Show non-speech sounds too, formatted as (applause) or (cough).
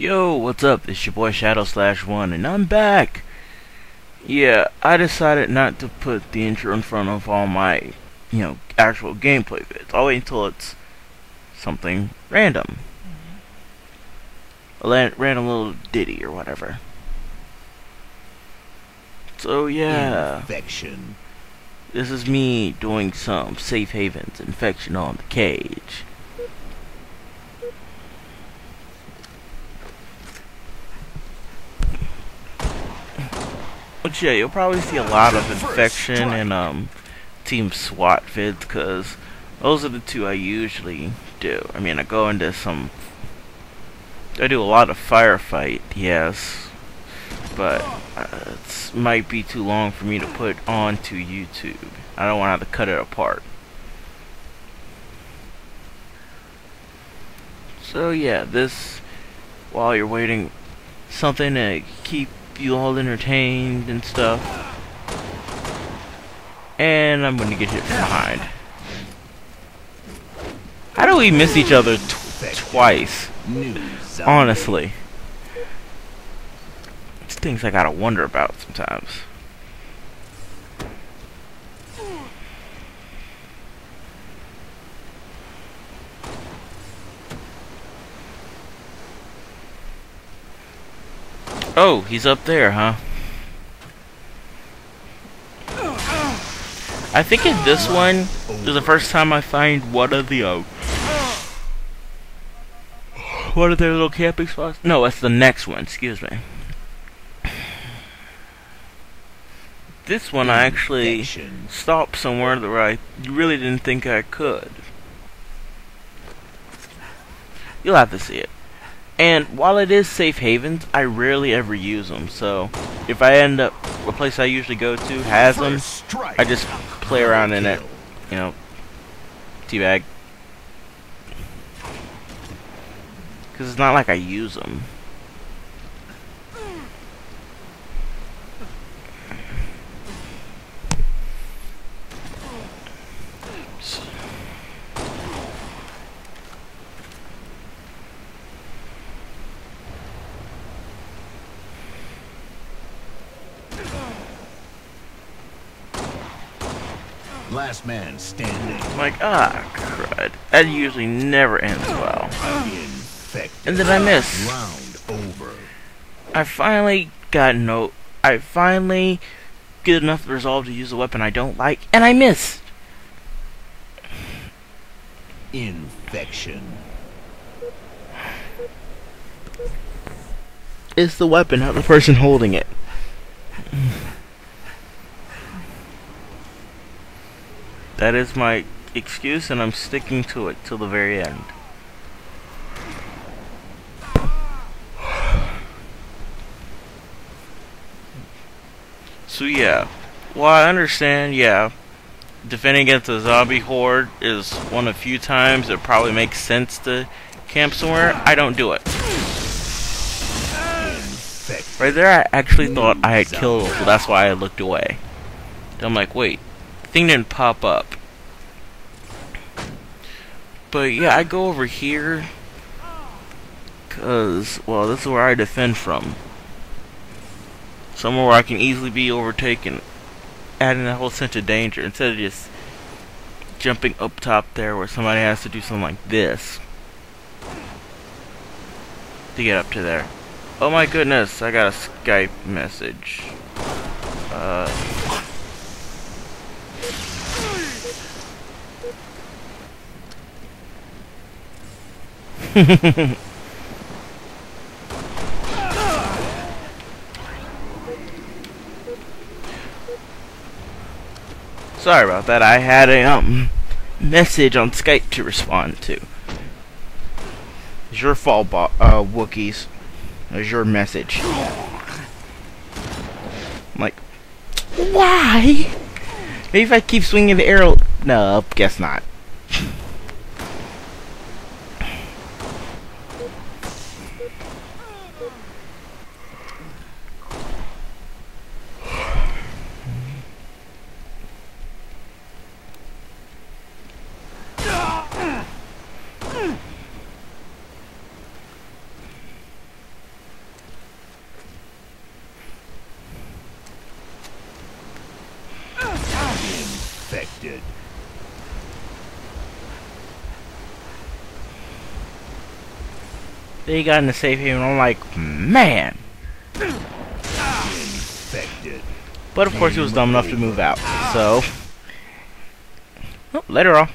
Yo, what's up? It's your boy Shadow Slash One, and I'm back. Yeah, I decided not to put the intro in front of all my, you know, actual gameplay vids. I'll wait until it's something random, mm-hmm. a la- random little ditty or whatever. So yeah, Infection. this is me doing some safe havens infection on the cage. Which yeah, you'll probably see a lot of infection and um team SWAT vids because those are the two I usually do. I mean, I go into some. I do a lot of firefight, yes, but uh, it might be too long for me to put onto YouTube. I don't want to have to cut it apart. So yeah, this while you're waiting, something to keep you all entertained and stuff. And I'm gonna get hit from behind. How do we miss each other tw twice? Honestly. It's things I gotta wonder about sometimes. Oh, he's up there, huh? I think in this one is the first time I find one of the uh, one of their little camping spots. No, that's the next one. Excuse me. This one I actually stopped somewhere that I really didn't think I could. You'll have to see it. And while it is safe havens, I rarely ever use them. So if I end up a place I usually go to has them, I just play around in it. You know, teabag. Because it's not like I use them. Last man standing. I'm like, ah, crud. That usually never ends well. Infected. And then I miss. Round over. I finally got no. I finally get enough resolve to use a weapon I don't like, and I missed. Infection. It's the weapon, not the person holding it. That is my excuse, and I'm sticking to it till the very end. So yeah, well I understand, yeah, defending against a zombie horde is one of few times it probably makes sense to camp somewhere. I don't do it. Right there, I actually thought I had killed so that's why I looked away. I'm like, wait, thing didn't pop up. But yeah, I go over here, cause well, this is where I defend from. Somewhere where I can easily be overtaken, adding a whole sense of danger instead of just jumping up top there where somebody has to do something like this to get up to there. Oh my goodness, I got a Skype message. Uh. (laughs) Sorry about that. I had a um message on Skype to respond to. It's your fault, Bo- uh, Wookiees. There's your message. I'm like, why? Maybe if I keep swinging the arrow. No, guess not. infected. They got in the safe haven. And I'm like, man. But of course, he was dumb enough to move out. So, well, later on.